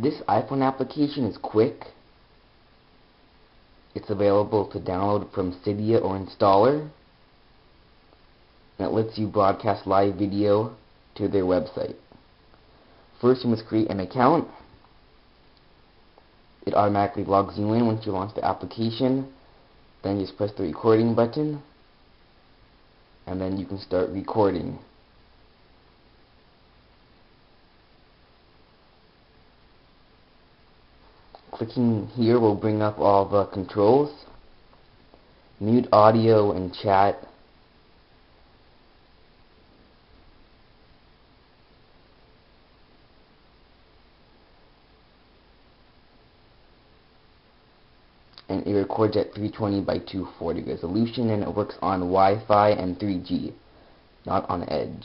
This iPhone application is Qik. It's available to download from Cydia or Installer. And it lets you broadcast live video to their website. First you must create an account. It automatically logs you in once you launch the application. Then you just press the recording button. And then you can start recording. Clicking here will bring up all the controls. Mute audio and chat. and it records at 320 by 240 resolution and it works on Wi-Fi and 3G, not on Edge.